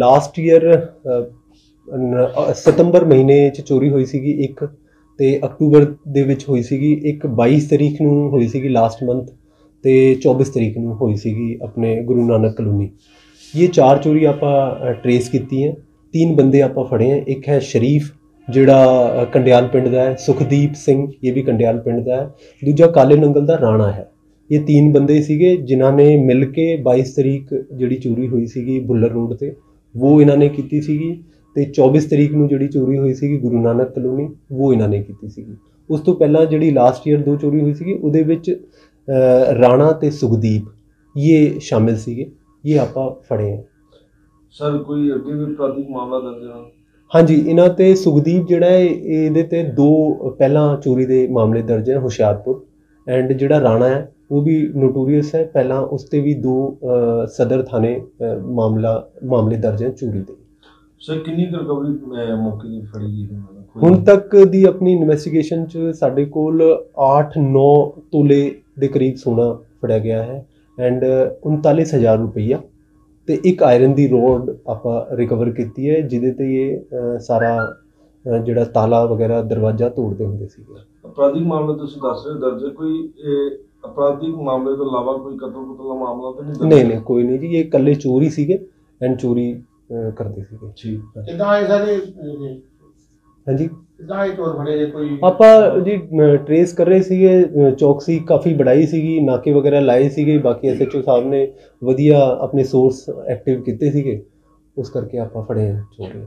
Last year ਸਤੰਬਰ ਮਹੀਨੇ ਚ ਚੋਰੀ ਹੋਈ ਸੀਗੀ ਇੱਕ ਤੇ ਅਕਤੂਬਰ ਦੇ ਵਿੱਚ ਹੋਈ ਸੀਗੀ ਇੱਕ 22 ਤਰੀਕ ਨੂੰ ਹੋਈ ਸੀਗੀ ਲਾਸਟ ਮੰਥ ਤੇ 24 ਤਰੀਕ ਨੂੰ ਹੋਈ ਸੀਗੀ ਆਪਣੇ ਗੁਰੂ ਨਾਨਕ ਕਲੋਨੀ। ਇਹ ਚਾਰ ਚੋਰੀ ਆਪਾਂ ਟਰੇਸ ਕੀਤੀ ਹੈ ਤਿੰਨ ਬੰਦੇ ਆਪਾਂ ਫੜੇ ਹੈ ਇੱਕ ਹੈ ਸ਼ਰੀਫ, ਜਿਹੜਾ ਕੰਡਿਆਲ ਪਿੰਡ ਦਾ ਹੈ। ਸੁਖਦੀਪ ਸਿੰਘ, ਇਹ ਵੀ ਕੰਡਿਆਲ ਪਿੰਡ ਦਾ ਹੈ। ਦੂਜਾ ਕਾਲੇ ਨੰਗਲ ਦਾ ਰਾਣਾ ਹੈ। ਇਹ ਤਿੰਨ ਬੰਦੇ ਸੀਗੇ, ਜਿਨ੍ਹਾਂ ਨੇ ਮਿਲ ਕੇ 22 ਤਰੀਕ ਜਿਹੜੀ ਚੋਰੀ ਹੋਈ ਸੀਗੀ ਬੁੱਲਰ ਰੋਡ ਤੇ ਉਹ ਇਹਨਾਂ ਨੇ ਕੀਤੀ ਸੀਗੀ ਤੇ 24 ਤਰੀਕ ਨੂੰ ਜਿਹੜੀ ਚੋਰੀ ਹੋਈ ਸੀਗੀ ਗੁਰੂ ਨਾਨਕ ਕਲੋਨੀ ਉਹ ਇਹਨਾਂ ਨੇ ਕੀਤੀ ਸੀਗੀ ਉਸ ਤੋਂ ਪਹਿਲਾਂ ਜਿਹੜੀ ਲਾਸਟ ਈਅਰ ਦੋ ਚੋਰੀ ਹੋਈ ਸੀਗੀ ਉਹਦੇ ਵਿੱਚ ਰਾਣਾ ਤੇ ਸੁਖਦੀਪ ਇਹ ਸ਼ਾਮਿਲ ਸੀਗੇ ਇਹ ਆਪਾਂ ਫੜੇ ਹੈ ਸਰ ਕੋਈ ਅੱਗੇ ਵੀ ਅਪਰਾਧਿਕ ਮਾਮਲਾ ਦਰਜ ਹੈ ਹਾਂਜੀ ਇਹਨਾਂ ਤੇ ਸੁਖਦੀਪ ਜਿਹੜਾ ਹੈ ਇਹਦੇ ਤੇ ਦੋ ਪਹਿਲਾਂ ਚੋਰੀ ਦੇ ਮਾਮਲੇ ਦਰਜ ਹੈ ਹੁਸ਼ਿਆਰਪੁਰ ਐਂਡ ਜਿਹੜਾ ਰਾਣਾ ਹੈ ਉਹ ਵੀ ਨੋਟੋਰੀਅਸ ਹੈ। ਪਹਿਲਾਂ ਉਸ ਤੇ ਵੀ ਦੋ ਸਦਰ ਥਾਣੇ ਮਾਮਲਾ ਮਾਮਲੇ ਦਰਜ ਹੈ ਚੋਰੀ ਦੇ ਸਰ ਕਿੰਨੀ ਰਿਕਵਰੀ ਮੌਕੇ ਦੀ ਫੜੀ ਗਈ ਹੁਣ ਤੱਕ ਦੀ ਆਪਣੀ ਇਨਵੈਸਟੀਗੇਸ਼ਨ ਚ ਸਾਡੇ ਕੋਲ 8-9 ਤੋਲੇ ਦੇ ਕਰੀਬ ਸੋਨਾ ਫੜਿਆ ਗਿਆ ਹੈ ਐਂਡ 39000 ਰੁਪਈਆ। ਤੇ ਇੱਕ ਆਇਰਨ ਦੀ ਰੋਡ ਆਪਾਂ ਰਿਕਵਰ ਕੀਤੀ ਹੈ ਜਿਹਦੇ ਤੇ ਇਹ ਸਾਰਾ ਜਿਹੜਾ ਤਾਲਾ ਵਗੈਰਾ ਦਰਵਾਜ਼ਾ ਤੋੜਦੇ ਹੁੰਦੇ ਸੀਗੇ। ਅਪਰਾਧਿਕ ਮਾਮਲਾ ਤੁਸੀਂ ਦੱਸ ਰਹੇ ਹੋ ਦਰਜ ਕੋਈ ਇਹ ਅਪਰਾਧਿਕ ਮਾਮਲੇ ਤੋਂ ਇਲਾਵਾ ਕੋਈ ਕਤਲ ਕੁਤਲ ਦਾ ਮਾਮਲਾ ਤਾਂ ਨਹੀਂ ਦਰਜ ਨਹੀਂ ਨਹੀਂ ਕੋਈ ਨਹੀਂ ਜੀ ਇਹ ਇਕੱਲੇ ਚੋਰੀ ਸੀਗੇ ਐਂਡ ਚੋਰੀ ਅ, ਕਰਦੇ ਸੀਗੇ। ਠੀਕ ਕਿੱਦਾਂ ਇਹ ਸਾਰੇ? ਹਾਂਜੀ? ਕਿੱਦਾਂ ਇਹ ਚੋਰ ਫੜੇ ਜੇ ਕੋਈ? ਆਪਾਂ ਜੀ ਟਰੇਸ ਕਰ ਰਹੇ ਸੀਗੇ ਅ, ਚੌਕਸੀ ਕਾਫੀ ਬੜਾਈ ਸੀਗੀ ਨਾਕੇ ਵਗੈਰਾ ਲਾਏ ਸੀਗੇ ਬਾਕੀ ਐਸਐਚਓ ਸਾਹਿਬ ਨੇ ਵਧੀਆ ਆਪਣੇ ਸੋਰਸ ਐਕਟਿਵ ਕੀਤੇ ਸੀਗੇ ਉਸ ਕਰਕੇ ਆਪਾਂ ਫੜੇ ਚੋਰ।